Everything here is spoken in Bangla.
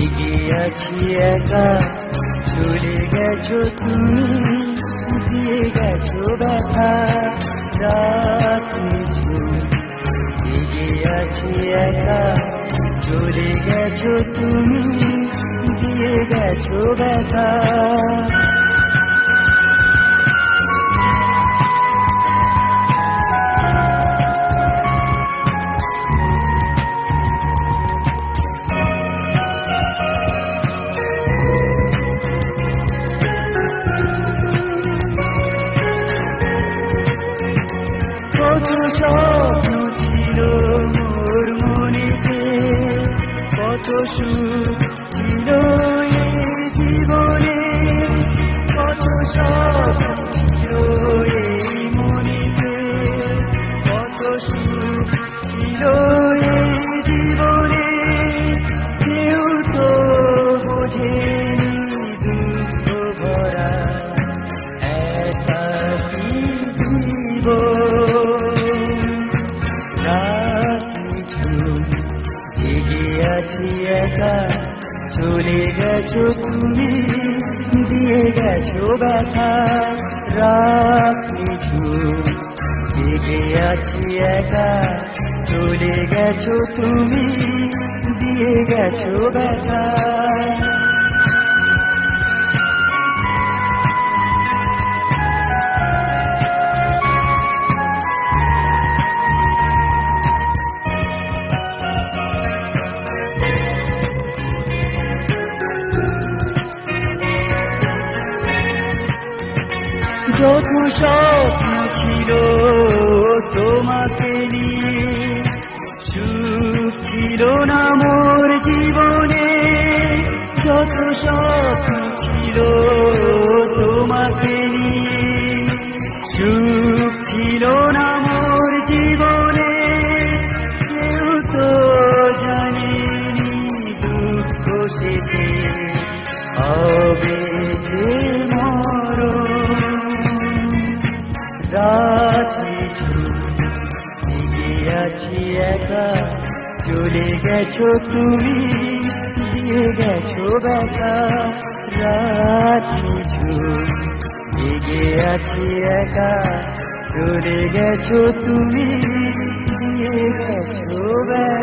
আছি একা, চলে গেছো তুমি দিয়ে গেছো ব্যথা জেগে আছি একা, চলে গেছো তুমি দিয়ে গেছো ব্যথা। আছি একা চলে গেছো তুমি, দিয়ে গেছো ব্যথা। রাত নিঝুম জেগে আছি একা। চলে গেছো তুমি, দিয়ে গেছো ব্যথা। যত স্বপ্ন ছিল তোমাকে নিয়ে। ছিল না মোর জীবনে। যত স্বপ্ন ছিল তোমাকে নিয়ে। সুখ ছিল না মোর জীবনে। কেউ তো জানেনি দুঃখ শেষে। হবে একা। চলে গেছো তুমি, দিয়ে গেছো ব্যথা রাত নিঝুম জেগে আছি একা। চলে গেছো তুমি, দিয়ে গেছো ব্যথা